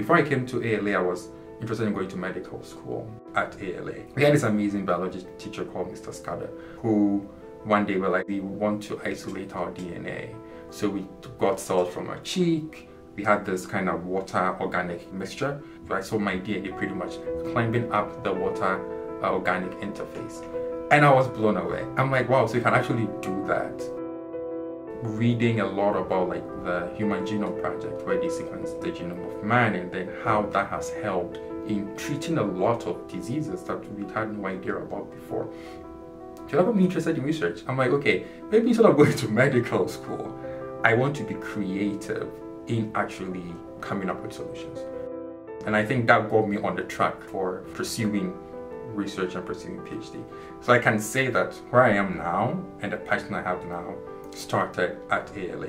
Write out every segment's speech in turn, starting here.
Before I came to ALA, I was interested in going to medical school at ALA. We had this amazing biology teacher called Mr. Scudder, who one day were like, we want to isolate our DNA. So we got cells from our cheek, we had this kind of water organic mixture. Right? So I saw my DNA pretty much climbing up the water uh, organic interface. And I was blown away. I'm like, wow, so you can actually do that. Reading a lot about like the Human Genome Project, where they sequence the genome of man, and then how that has helped in treating a lot of diseases that we had no idea about before. So I got me interested in research. I'm like, okay, maybe instead of going to medical school, I want to be creative in actually coming up with solutions. And I think that got me on the track for pursuing research and pursuing PhD. So I can say that where I am now and the passion I have now started at ALA.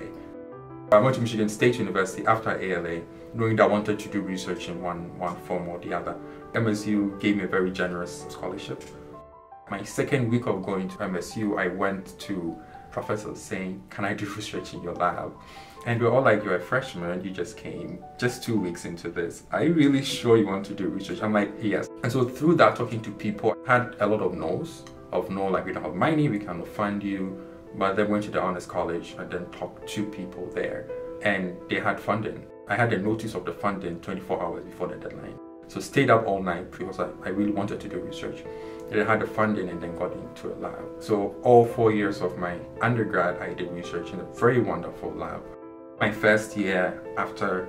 I went to Michigan State University after ALA, knowing that I wanted to do research in one, one form or the other. MSU gave me a very generous scholarship. My second week of going to MSU, I went to professors saying, can I do research in your lab? And we're all like, you're a freshman, you just came just two weeks into this. Are you really sure you want to do research? I'm like, yes. And so through that, talking to people, I had a lot of no's of no, like we don't have money, we cannot fund you. But then went to the honors college and then talked to people there and they had funding. I had a notice of the funding 24 hours before the deadline. So stayed up all night because I, I really wanted to do research. And I had the funding and then got into a lab. So all four years of my undergrad, I did research in a very wonderful lab. My first year after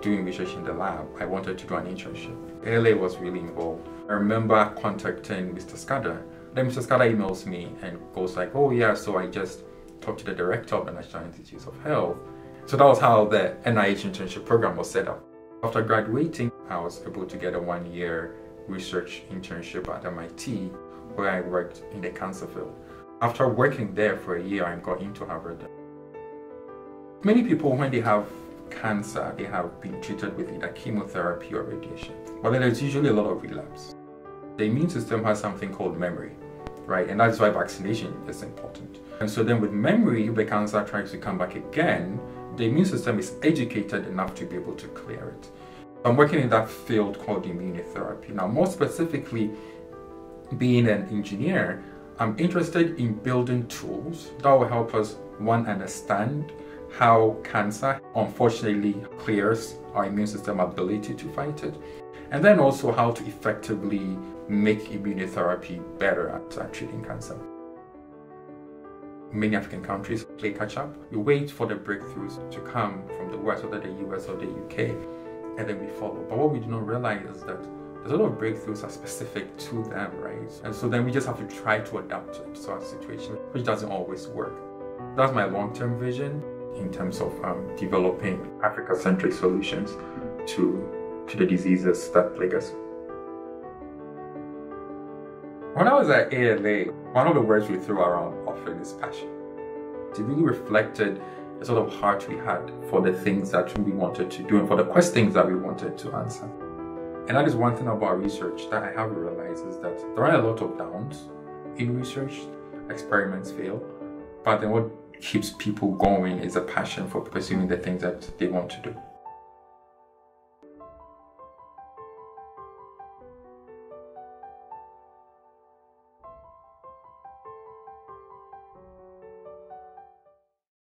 doing research in the lab, I wanted to do an internship. ALA was really involved. I remember contacting Mr. Scudder. Then Mr. Scudder emails me and goes like, oh yeah, so I just talked to the director of the National Institutes of Health. So that was how the NIH internship program was set up. After graduating, I was able to get a one-year research internship at MIT where I worked in the cancer field. After working there for a year, I got into Harvard. Many people, when they have cancer, they have been treated with either chemotherapy or radiation. But then there's usually a lot of relapse. The immune system has something called memory, right? And that's why vaccination is important. And so then with memory, the cancer tries to come back again, the immune system is educated enough to be able to clear it. I'm working in that field called immunotherapy. Now, more specifically, being an engineer, I'm interested in building tools that will help us, one, understand how cancer unfortunately clears our immune system ability to fight it, and then also how to effectively make immunotherapy better at uh, treating cancer. Many African countries play catch up. We wait for the breakthroughs to come from the West, whether the US or the UK and then we follow. But what we do not realize is that there's a lot of breakthroughs are specific to them, right? And so then we just have to try to adapt to our situation, which doesn't always work. That's my long-term vision in terms of um, developing Africa-centric solutions to, to the diseases that plague us. When I was at ALA, one of the words we threw around often is passion. It really reflected the sort of heart we had for the things that we wanted to do and for the questions that we wanted to answer. And that is one thing about research that I have realized is that there are a lot of downs in research. Experiments fail. But then what keeps people going is a passion for pursuing the things that they want to do.